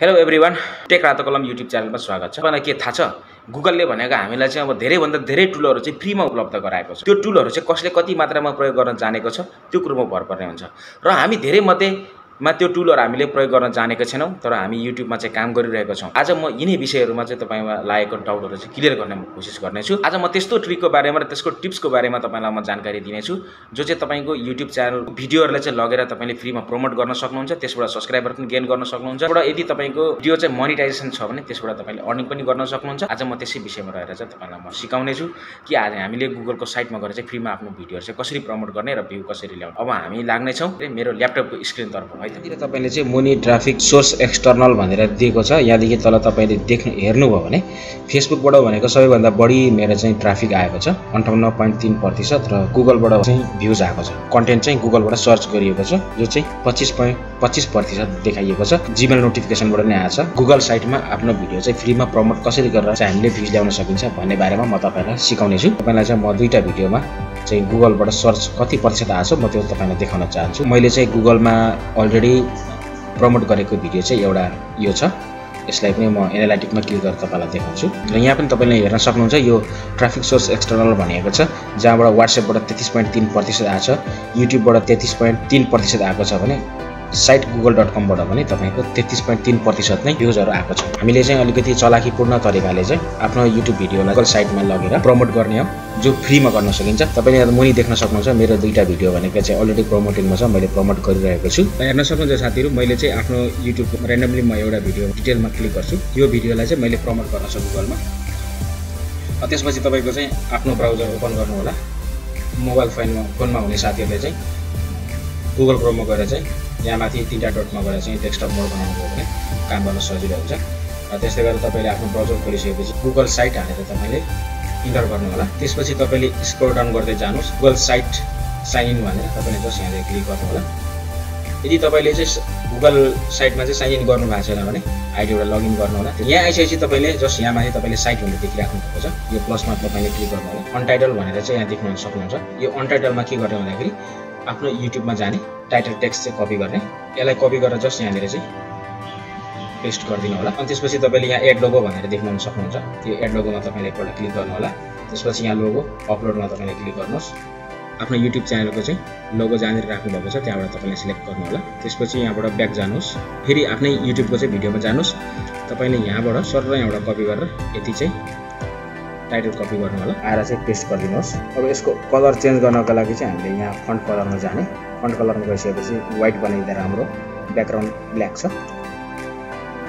Hello every one take रातो कलम YouTube च्यानलमा स्वागत छ तपाईँलाई के थाहा छ गुगलले भनेको हामीलाई चाहिँ अब धेरैभन्दा धेरै टुलहरू चाहिँ फ्रीमा उपलब्ध गराएको छ। त्यो टुलहरू चाहिँ कसले कति मात्रामा प्रयोग गर्न जानेको छ? त्यो कुरोमा भर पर्ने हुन्छ। र हामी धेरै मध्येमा त्यो टुलहरू हामीले प्रयोग गर्न जानेको छैनौँ तर हामी युट्युबमा चाहिँ काम गरिरहेको छौँ। आज म यिनै विषयहरूमा चाहिँ तपाईँमा लागेको डाउटहरू चाहिँ क्लियर गर्ने म कोसिस गर्नेछु। आज म त्यस्तो ट्रिकको बारेमा र त्यसको टिप्सको बारेमा तपाईँलाई म जानकारी दिनेछु जो चाहिँ तपाईँको युट्युब च्यानल भिडियोहरूलाई चाहिँ लगेर तपाईँले फ्रीमा प्रमोट गर्न सक्नुहुन्छ त्यसबाट सब्सक्राइबर पनि गेन गर्न सक्नुहुन्छ एउटा यदि तपाईँको भिडियो चाहिँ मोनिटाइजेसन छ भने त्यसबाट तपाईँले अर्निङ पनि गर्न सक्नुहुन्छ। आज म त्यसै विषयमा रहेर चाहिँ तपाईँलाई म सिकाउनेछु कि आज हामीले गुगलको साइटमा गएर चाहिँ फ्रीमा आफ्नो भिडियोहरू चाहिँ कसरी प्रमोट गर्ने र भ्यू कसरी ल्याउने। अब हामी लाग्नेछौँ मेरो ल्यापटपको स्क्रिनतर्फ है त्यतिर तपाईँले चाहिँ मुनि ट्राफिक सोर्स एक्सटर्नल भनेर दिएको छ। यहाँदेखि तल तपाईँले देख्नु हेर्नुभयो भने फेसबुकबाट भनेको सबैभन्दा बढी मेरो चाहिँ ट्राफिक आएको छ। अन्ठाउन्न पोइन्ट तिन प्रतिशत र गुगलबाट चाहिँ भ्युज आएको छ। कन्टेन्ट चाहिँ गुगलबाट सर्च गरिएको छ जो चाहिँ पच्चिस पोइन्ट पच्चिस प्रतिशत देखाइएको छ। जिमेल नोटिफिकेसनबाट नै आएको छ। गुगल साइटमा आफ्नो भिडियो चाहिँ फ्रीमा प्रमोट कसरी गरेर चाहिँ हामीले भ्युज ल्याउन सकिन्छ भन्ने बारेमा म तपाईँलाई सिकाउनेछु तपाईँलाई चाहिँ म दुईवटा भिडियोमा चाहिँ गुगलबाट सर्च कति प्रतिशत आएको छ म त्यो तपाईँलाई देखाउन चाहन्छु। मैले चाहिँ गुगलमा अलरेडी प्रमोट गरेको भिडियो चाहिँ एउटा यो छ। यसलाई पनि म एनालाइटिकमा क्लिक गरेर तपाईँलाई देखाउँछु। र यहाँ पनि तपाईँले हेर्न सक्नुहुन्छ यो ट्राफिक सोर्स एक्सटर्नल भनेको छ जहाँबाट वाट्सएपबाट तेत्तिस पोइन्ट तिन प्रतिशत आएको छ युट्युबबाट तेत्तिस पोइन्ट तिन प्रतिशत आएको छ भने साइट गुगल डट कमबाट पनि तपाईँको तेत्तिस पोइन्ट तिन प्रतिशत नै भ्युजहरू आएको छ। हामीले चाहिँ अलिकति चलाकीपूर्ण तरिकाले चाहिँ आफ्नो युट्युब भिडियोलाई साइटमा लगेर प्रमोट गर्ने हो जो फ्रीमा गर्न सकिन्छ। तपाईँले यहाँ मुनि देख्न सक्नुहुन्छ मेरो दुईवटा भिडियो भनेको चाहिँ अलरेडी प्रमोटिङमा छ मैले प्रमोट गरिरहेको छु। हेर्न सक्नुहुन्छ साथीहरू मैले चाहिँ आफ्नो युट्युब ऱ्यान्डमली म एउटा भिडियो डिटेलमा क्लिक गर्छु। यो भिडियोलाई चाहिँ मैले प्रमोट गर्न सक्छु गुगलमा त्यसपछि तपाईँको चाहिँ आफ्नो ब्राउजर ओपन गर्नु होला। मोबाइल फोनमा फोनमा हुने साथीहरूले चाहिँ गुगल क्रोममा गएर चाहिँ यहाँ माथि तिनवटा डटमा गएर चाहिँ डेस्कटप मोड बनाउनु भयो भने काम गर्न सजिलो हुन्छ। त्यस्तै गरेर तपाईँले आफ्नो ब्राउजर खोलिसकेपछि गुगल साइट हालेर तपाईँले इन्टर गर्नु होला त्यसपछि तपाईँले स्क्रोल डाउन गर्दै जानुहोस्। गुगल साइट साइन इन भनेर तपाईँले जस्ट यहाँनिर क्लिक गर्नु होला यदि तपाईँले चाहिँ गुगल साइटमा चाहिँ साइन इन गर्नु भएको छैन भने आइडीबाट लगइन गर्नु होला यहाँ आइसकेपछि तपाईँले जस्ट यहाँ माथि तपाईँले साइट हुनु देखिराख्नु भएको छ। यो प्लसमा तपाईँले क्लिक गर्नु होला अनटाइटल भनेर चाहिँ यहाँ देख्न सक्नुहुन्छ। यो अनटाइटलमा के गर्ने भन्दाखेरि आफ्नो युट्युबमा जाने टाइटल टेक्स्ट चाहिँ कपी गर्ने। यसलाई कपी गरेर जस्ट यहाँनिर चाहिँ पेस्ट गरिदिनु होला। अनि त्यसपछि तपाईँले यहाँ एड लोगो भनेर देख्नु सक्नुहुन्छ। त्यो एड लोगोमा तपाईँले एकपल्ट क्लिक गर्नु होला। त्यसपछि यहाँ लोगो अपलोडमा तपाईँले क्लिक गर्नुहोस्। आफ्नो युट्युब च्यानलको चाहिँ लोगो जहाँनिर राख्नुभएको छ त्यहाँबाट तपाईँले सिलेक्ट गर्नु होला। त्यसपछि यहाँबाट ब्याक जानुहोस्। फेरि आफ्नै युट्युबको चाहिँ भिडियोमा जानुहोस्। तपाईँले यहाँबाट सर यहाँबाट कपी गरेर यति चाहिँ टाइटल कपी गर्नु होला आएर चाहिँ पेस्ट गरिदिनुहोस्। अब यसको कलर चेन्ज गर्नको लागि चाहिँ हामीले यहाँ फन्ट कलरमा जाने। फन्ट कलरमा गइसकेपछि वाइट बनाइदिएर हाम्रो ब्याकग्राउन्ड ब्ल्याक छ।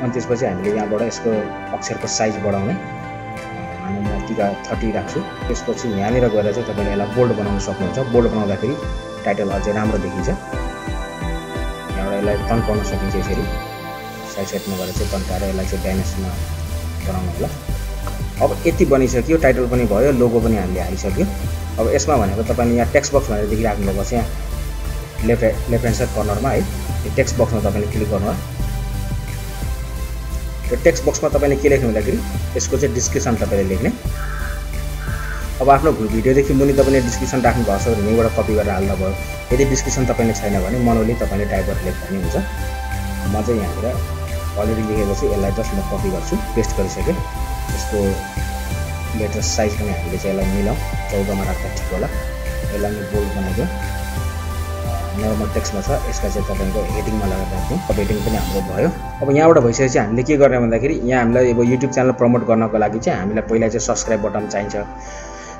अनि त्यसपछि हामीले यहाँबाट यसको अक्षरको साइज बढाउने। म टिका थर्टी राख्छु। त्यसपछि यहाँनिर गएर चाहिँ तपाईँले यसलाई बोल्ड बनाउन सक्नुहुन्छ। बोल्ड बनाउँदाखेरि टाइटल अझै राम्रो देखिन्छ। यहाँबाट यसलाई तन्काउन सकिन्छ यसरी। साइड साइडमा गएर चाहिँ तन्काएर यसलाई चाहिँ ड्यामेजमा बनाउनु होला अब यति बनिसक्यो टाइटल पनि भयो लोगो पनि हामीले हालिसक्यो। अब यसमा भनेको तपाईँले यहाँ टेक्स्ट बक्स भनेर देखिराख्नु भएको छ यहाँ लेफ्ट लेफ्ट ह्यान्ड साइड कर्नरमा है। यो टेक्स्ट बक्समा तपाईँले क्लिक गर्नु यो टेक्स्ट बक्समा तपाईँले के लेख्नु भन्दाखेरि यसको चाहिँ डिस्क्रिप्सन तपाईँले लेख्ने। अब आफ्नो भिडियोदेखि मुनि तपाईँले डिस्क्रिप्सन राख्नु भएको छ भने यहीँबाट कपी गरेर हाल्दा भयो। यदि डिस्क्रिप्सन तपाईँले छैन भने मनोली तपाईँले टाइप गरेर लेख्दा हुन्छ। म चाहिँ यहाँनिर अलरेडी लेखेपछि यसलाई जस्ट म कपी गर्छु पेस्ट गरिसकेँ। यसको लेटर साइज पनि हामीले चाहिँ यसलाई मिलाउँ। चौधमा राख्दा ठिक होला। यसलाई पनि बोल्ड बनाइदिउँ। नर्मल टेक्स्टमा छ यसलाई चाहिँ तपाईँको हेडिङमा लगाएर राख्यौँ अब हेडिङ पनि हाम्रो भयो। अब यहाँबाट भइसकेपछि हामीले के गर्ने भन्दाखेरि यहाँ हामीलाई अब युट्युब च्यानल प्रमोट गर्नको लागि चाहिँ हामीलाई पहिला चाहिँ सब्सक्राइब बटन चाहिन्छ।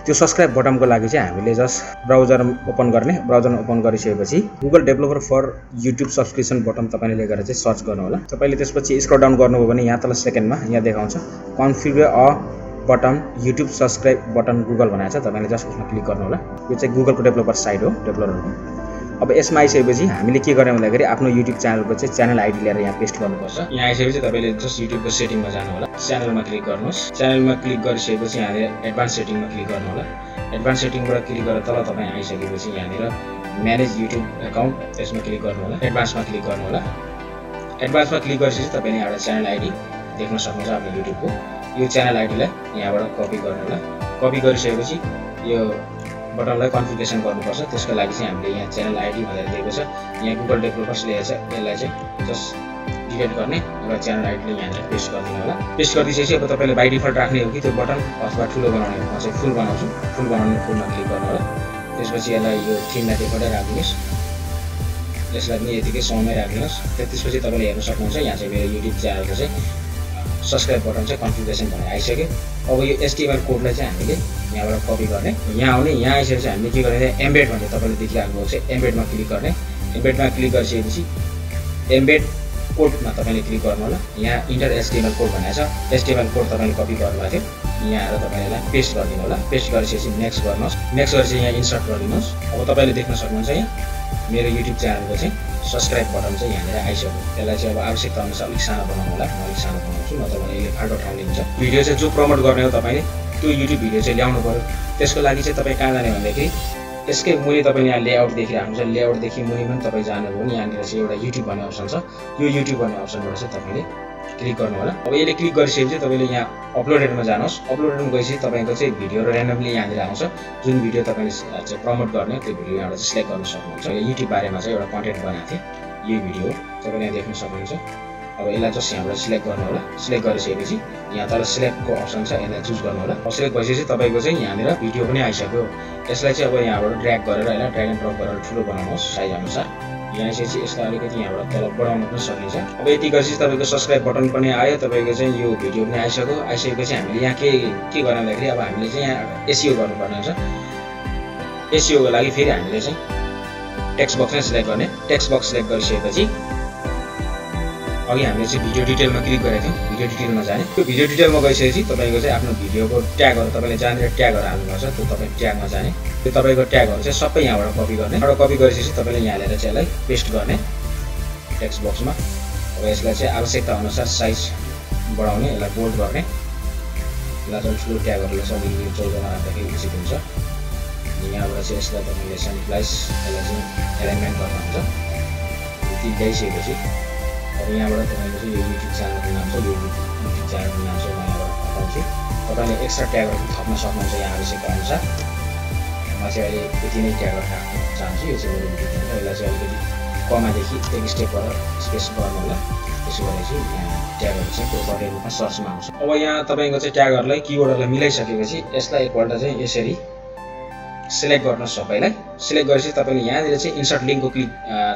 त्यो सब्सक्राइब बटनको लागि चाहिँ हामीले जस्ट ब्राउजर ओपन गर्ने ब्राउजर ओपन गरिसकेपछि Google developer for YouTube subscription button तपाईँले लिएर चाहिँ सर्च गर्नु होला तपाईँले त्यसपछि स्क्रोल डाउन गर्नुभयो भने यहाँ तल सेकेन्डमा यहाँ देखाउँछ configure a button YouTube subscribe button Google भनेको छ तपाईँले जस्ट उसमा क्लिक गर्नु होला यो चाहिँ गुगलको डेभलपर साइट हो डेभलपरको अब यसमा आइसकेपछि हामीले के गर्ने भन्दाखेरि आफ्नो युट्युब च्यानलको चाहिँ च्यानल आइडी लिएर यहाँ पेस्ट गर्नुपर्छ। यहाँ आइसकेपछि तपाईँले जस्ट युट्युबको सेटिङमा जानु होला च्यानलमा क्लिक गर्नुहोस्। च्यानलमा क्लिक गरिसकेपछि यहाँनिर एडभान्स सेटिङमा क्लिक गर्नु होला एडभान्स सेटिङबाट क्लिक गरेर तल तपाईँ आइसकेपछि यहाँनिर म्यानेज युट्युब एकाउन्ट त्यसमा क्लिक गर्नु होला एडभान्समा क्लिक गर्नु होला एडभान्समा क्लिक गरिसकेपछि तपाईँले एउटा च्यानल आइडी देख्न सक्नुहुन्छ आफ्नो युट्युबको यो च्यानल आइडीलाई यहाँबाट कपी गर्नु होला कपी गरिसकेपछि यो बटनलाई कन्फिगरेसन गर्नुपर्छ। त्यसको लागि चाहिँ हामीले यहाँ च्यानल आइडी भनेर दिएको छ। यहाँ गुगल डेभलपर्सले चाहिँ यसलाई चाहिँ जस्ट एक्टिभेट गर्ने र च्यानल आइडीले यहाँनिर पेस्ट गरिदिनु होला। पेस्ट गरिदिएपछि अब तपाईँले बाई डिफल्ट राख्ने हो कि त्यो बटन अथवा ठुलो बनाउने म चाहिँ फुल बनाउँछु। फुल बनाउने फुलमा क्लिक गर्नु होला। त्यसपछि यसलाई यो थिमलाई देखाउँदै राखिदिनुहोस्। यसलाई पनि यतिकै समयमै राखिदिनुहोस्। त्यसपछि तपाईँले हेर्न सक्नुहुन्छ। यहाँ चाहिँ मेरो युट्युब च्यानलको चाहिँ सब्सक्राइब बटन चाहिँ कन्फिगरेसन भनेर आइसक्यो। अब यो एसटिएमएल कोडलाई चाहिँ हामीले यहाँबाट कपी गर्ने। यहाँ आउने यहाँ आइसकेपछि हामीले के गर्ने? एम्बेड भन्ने तपाईँले देखिराख्नु भएको चाहिँ एम्बेडमा क्लिक गर्ने। एम्बेडमा क्लिक गरिसकेपछि एम्बेड कोडमा तपाईँले क्लिक गर्नु होला। यहाँ इन्टर एसटिएमएल कोड भनेको छ। एसटिएमएल कोड तपाईँले कपी गर्नुभएको थियो। यहाँ आएर तपाईँले यसलाई पेस्ट गरिदिनु होला। पेस्ट गरिसकेपछि नेक्स्ट गर्नुहोस्। नेक्स्ट गरेपछि यहाँ इन्सर्ट गरिदिनुहोस्। अब तपाईँले देख्न सक्नुहुन्छ यहाँ। मेरो युट्युब च्यानलको चाहिँ सब्सक्राइब बटन चाहिँ यहाँनिर आइसक्यो। त्यसलाई चाहिँ अब आवश्यकता अनुसार अलिक सानो बनाउनु होला। म अलिक सानो बनाउँछु न तपाईँले यसले फाल्टो ठाउँ लिन्छ भिडियो चाहिँ जो प्रमोट गर्ने हो तपाईँले त्यो युट्युब भिडियो चाहिँ ल्याउनु पऱ्यो त्यसको लागि चाहिँ तपाईँ कहाँ जाने भन्दाखेरि यसकै मुनि तपाईँले यहाँ लेआउट देखिरहेको हुन्छ। लेआउटदेखि मुनि पनि तपाईँ जानुभयो भने यहाँनिर चाहिँ एउटा युट्युब भन्ने अप्सन छ। यो युट्युब भन्ने अप्सनबाट चाहिँ तपाईँले क्लिक गर्नु होला। अब यसले क्लिक गरिसकेपछि तपाईँले यहाँ अपलोडेडमा जानुहोस्। अपलोडेडमा गएपछि तपाईँको चाहिँ भिडियो ऱ्यान्डमली यहाँनिर आउँछ। जुन भिडियो तपाईँले चाहिँ प्रमोट गर्ने त्यो भिडियो यहाँबाट चाहिँ सिलेक्ट गर्न सक्नुहुन्छ। युट्युब बारेमा चाहिँ एउटा कन्टेन्ट बनाएको थिएँ यही भिडियो तपाईँले यहाँ देख्न सक्नुहुन्छ। अब यसलाई जस्ट यहाँबाट सिलेक्ट गर्नु होला। सिलेक्ट गरिसकेपछि यहाँ तल सिलेक्टको अप्सन छ यसलाई चुज गर्नु होला। सिलेक्ट भइसकेपछि तपाईँको चाहिँ यहाँनिर भिडियो पनि आइसक्यो। यसलाई चाहिँ अब यहाँबाट ड्र्याग गरेर यसलाई ड्र्याग एन्ड ड्रप गरेर ठुलो बनाउनुहोस्। साइज अनुसार। आइसकेपछि यसलाई अलिकति यहाँबाट तल बढाउन पनि सकिन्छ। अब यति गरेपछि तपाईँको सब्सक्राइब बटन पनि आयो तपाईँको चाहिँ यो भिडियो पनि आइसक्यो। आइसकेपछि हामीले यहाँ के के गर्ने भन्दाखेरि अब हामीले चाहिँ यहाँ एसियो गर्नुपर्ने हुन्छ एसियोको लागि फेरि हामीले चाहिँ टेक्स्ट बक्समै सिलेक्ट गर्ने। टेक्स्ट बक्स सिलेक्ट गरिसकेपछि अघि हामीले चाहिँ भिडियो डिटेलमा क्लिक गरेको थियौँ। भिडियो डिटेलमा जाने। त्यो भिडियो डिटेलमा गइसकेपछि तपाईँको चाहिँ आफ्नो भिडियोको ट्यागहरू तपाईँले जहाँनिर ट्यागहरू हाल्नुपर्छ। त्यो तपाईँ ट्यागमा जाने। त्यो तपाईँको ट्यागहरू चाहिँ सबै यहाँबाट कपी गर्ने। एउटा कपी गरिसकेपछि तपाईँले यहाँ ल्याएर चाहिँ यसलाई पेस्ट गर्ने टेक्स्ट बक्समा अब यसलाई चाहिँ आवश्यकता अनुसार साइज बढाउने यसलाई बोल्ड गर्ने। यसलाई चाहिँ ठुलो ट्यागहरूले चाहिँ चौधमा राख्दाखेरि उचित हुन्छ। यहाँबाट चाहिँ यसलाई तपाईँले सेन्ट्रलाइज यसलाई चाहिँ एलाइनमेन्ट गर्नु हुन्छ यति ल्याइसकेपछि अब यहाँबाट तपाईँको चाहिँ यो युट्युब च्यानलको नाम छ यो युट्युब च्यानलको नाम चाहिँ म यहाँबाट पठाउँछु तपाईँले एक्स्ट्रा ट्यागहरू थप्न सक्नुहुन्छ यहाँ आवश्यकता अनुसार। म चाहिँ अहिले यति नै ट्यागहरू राख्न चाहन्छु। यो चाहिँ मेरो च्यानल यसलाई चाहिँ अलिकति कमादेखि एक स्टेप गरेर स्पेस गर्नु होला। त्यसो गरेपछि यहाँ ट्यागहरू चाहिँ बढी रूपमा सर्चमा आउँछ। अब यहाँ तपाईँको चाहिँ ट्यागहरूलाई किवर्डहरूलाई मिलाइसकेपछि यसलाई एकपल्ट चाहिँ यसरी सिलेक्ट गर्नु सबैलाई। सिलेक्ट गरेपछि तपाईँले यहाँनिर चाहिँ इन्सर्ट लिङ्कको क्लिक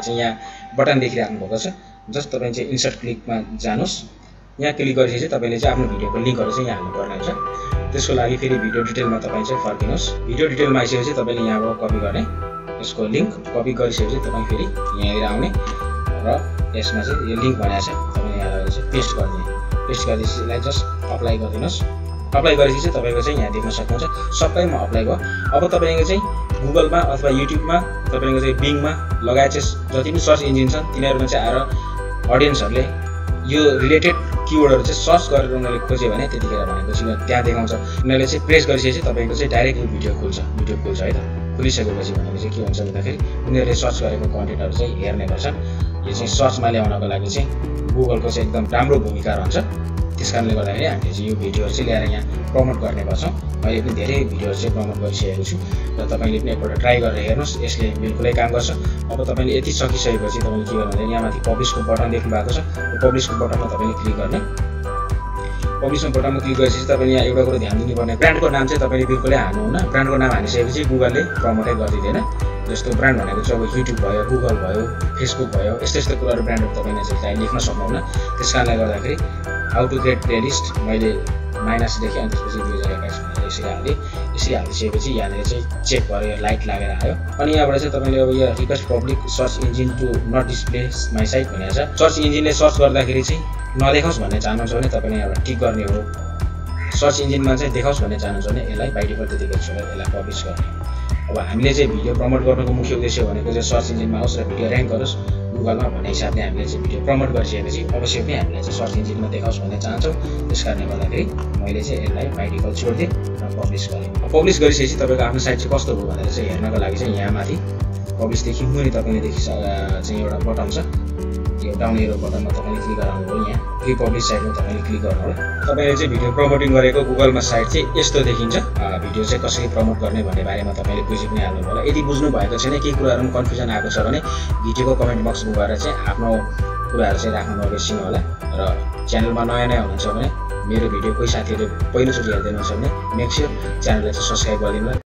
चाहिँ यहाँ बटन देखिराख्नु भएको छ। जस्ट तपाईँ चाहिँ इन्सर्ट क्लिकमा जानुहोस्। यहाँ क्लिक गरिसकेपछि तपाईँले चाहिँ आफ्नो भिडियोको लिङ्कहरू चाहिँ यहाँ हाल्नुपर्ने हुन्छ। त्यसको लागि फेरि भिडियो डिटेलमा तपाईँ चाहिँ फर्किनुहोस्। भिडियो डिटेलमा आइसकेपछि तपाईँले यहाँबाट कपी गर्ने यसको लिङ्क कपी गरिसकेपछि तपाईँ फेरि यहाँनिर आउने र यसमा चाहिँ यो लिङ्क छ तपाईँले यहाँ चाहिँ पेस्ट गरिदिने पेस्ट यसलाई जस्ट अप्लाई गरिदिनुहोस्। अप्लाई गरेपछि चाहिँ तपाईँको चाहिँ यहाँ देख्न सक्नुहुन्छ सबैमा अप्लाई भयो। अब तपाईँको चाहिँ गुगलमा अथवा युट्युबमा तपाईँको चाहिँ बिङमा लगायत चाहिँ जति पनि सर्च इन्जिन छन् तिनीहरूमा चाहिँ आएर अडियन्सहरूले यो रिलेटेड किवर्डहरू चाहिँ सर्च गरेर उनीहरूले खोज्यो भने त्यतिखेर भनेपछि त्यहाँ देखाउँछ। उनीहरूले चाहिँ प्रेस गरिसकेपछि तपाईँको चाहिँ डाइरेक्ट यो भिडियो खुल्छ। भिडियो खुल्छ है त। खुलिसकेपछि चाहिँ के हुन्छ भन्दाखेरि उनीहरूले सर्च गरेको कन्टेन्टहरू चाहिँ हेर्ने गर्छन्। यो चाहिँ सर्चमा ल्याउनको लागि चाहिँ गुगलको चाहिँ एकदम राम्रो भूमिका रहन्छ। त्यस कारणले गर्दाखेरि हामीले चाहिँ यो भिडियोहरू चाहिँ ल्याएर यहाँ प्रमोट गर्ने गर्छौँ। मैले पनि धेरै भिडियोहरू चाहिँ प्रमोट गरिसकेको छु र तपाईँले पनि एकपल्ट ट्राई गरेर हेर्नुहोस् यसले बिल्कुलै काम गर्छ। अब तपाईँले यति सकिसकेपछि तपाईँले के गर्नु यहाँ माथि पब्लिसको बटन देख्नु भएको छ। पब्लिसको बटनमा तपाईँले क्लिक गर्ने। पब्लिसको बटनमा क्लिक गरेपछि तपाईँले यहाँ एउटा कुरो ध्यान दिनुपर्ने ब्रान्डको नाम चाहिँ तपाईँले बिल्कुलै हाल्नु हुन ब्रान्डको नाम हालिसकेपछि गुगलले प्रमोटै गरिदिँदैन। जस्तो ब्रान्ड भनेको चाहिँ अब युट्युब भयो गुगल भयो फेसबुक भयो यस्तो यस्तो कुराहरू ब्रान्डहरू तपाईँले चाहिँ लेख्न सक्नुहुन्न। त्यस कारणले गर्दाखेरि हाउ टु गेट प्लेलिस्ट मैले माइनसदेखि अनि त्यसपछि दुई हजार एक्काइस भनेर यसरी हालेँ यसरी हालिसकेपछि यहाँनिर चाहिँ चेक भयो लाइट लागेर आयो। अनि यहाँबाट चाहिँ तपाईँले अब यो request public search engine to not display my site भनेको छ। सर्च इन्जिनले सर्च गर्दाखेरि चाहिँ नदेखाओस् भन्ने चाहनुहुन्छ भने तपाईँले यहाँबाट टिक गर्ने हो। सर्च इन्जिनमा चाहिँ देखाओस् भन्ने चाहनुहुन्छ भने यसलाई बाई डिफल्ट त्यतिकै छोडेर यसलाई पब्लिस गर्ने अब हामीले चाहिँ भिडियो प्रमोट गर्नुको मुख्य उद्देश्य भनेको चाहिँ सर्च इन्जिनमा आओस् र भिडियो ऱ्याङ्क गरोस्। गुगलमा भन्ने हिसाबले हामीले चाहिँ भिडियो प्रमोट गरिसकेपछि अवश्य पनि हामीलाई चाहिँ सर्च इन्जिनमा देखाओस् भन्ने चाहन्छौँ। त्यस कारणले गर्दाखेरि मैले चाहिँ यसलाई डिफल्ट छोडिदिएँ र पब्लिस गरेँ। पब्लिस गरिसकेपछि तपाईँको आफ्नो साइट चाहिँ कस्तो भयो भनेर चाहिँ हेर्नको लागि चाहिँ यहाँ माथि पब्लिसदेखि मुनि तपाईँले देखि चाहिँ एउटा बटन छ। डाउन एरो बटनमा तपाईँले क्लिक गराउनु भयो यहाँ प्रि पब्लिस साइटमा तपाईँले क्लिक गर्नु होला तपाईँले चाहिँ भिडियो प्रमोटिङ गरेको गुगलमा साइट चाहिँ यस्तो देखिन्छ। भिडियो चाहिँ कसरी प्रमोट गर्ने भन्ने बारेमा तपाईँले बुझि पनि हाल्नु होला। यदि बुझ्नु भएको छैन केही कुराहरू कन्फ्युजन आएको छ भने भिडियोको कमेन्ट बक्समा गएर चाहिँ आफ्नो कुराहरू चाहिँ राख्न नबिर्सिनु होला। र च्यानलमा नयाँ नयाँ हुनुहुन्छ भने मेरो भिडियो कोही साथीहरूले पहिलोचोटि हेर्दैन छ भने मेक स्योर च्यानललाई चाहिँ सब्सक्राइब गरिदिनु